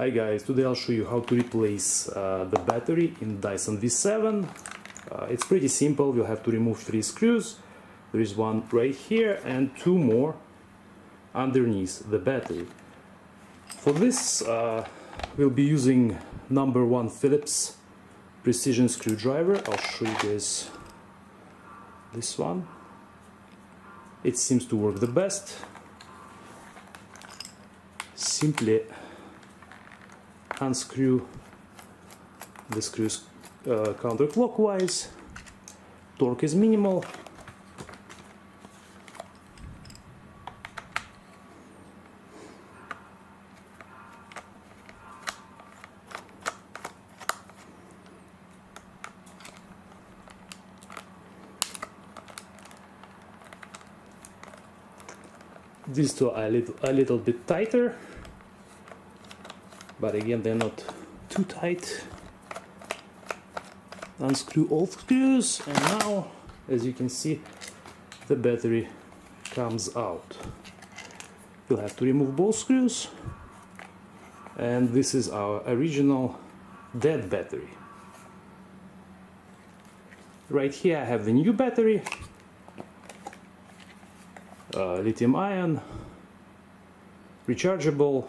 Hi guys, today I'll show you how to replace uh, the battery in Dyson V7. Uh, it's pretty simple, you'll have to remove three screws. There is one right here and two more underneath the battery. For this uh, we'll be using number one Phillips precision screwdriver. I'll show you guys this one. It seems to work the best. Simply unscrew the screws uh, counterclockwise. Torque is minimal. These two are a little, a little bit tighter but again they're not too tight. Unscrew all screws and now as you can see the battery comes out. You'll have to remove both screws. And this is our original dead battery. Right here I have the new battery. Uh, lithium ion rechargeable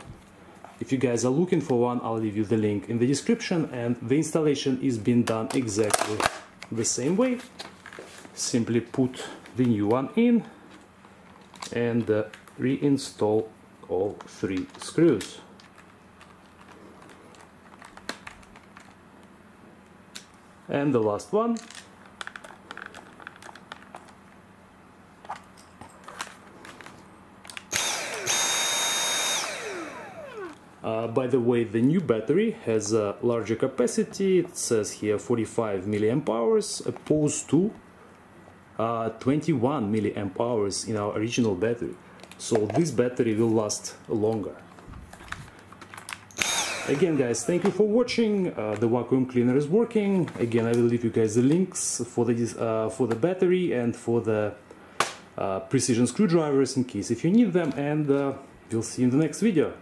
if you guys are looking for one, I'll leave you the link in the description and the installation is being done exactly the same way. Simply put the new one in and uh, reinstall all three screws. And the last one Uh, by the way, the new battery has a larger capacity, it says here 45 milliamp hours, opposed to uh, 21 milliamp hours in our original battery. So this battery will last longer. Again guys, thank you for watching, uh, the vacuum cleaner is working. Again, I will leave you guys the links for the, uh, for the battery and for the uh, precision screwdrivers in case if you need them and we'll see you in the next video.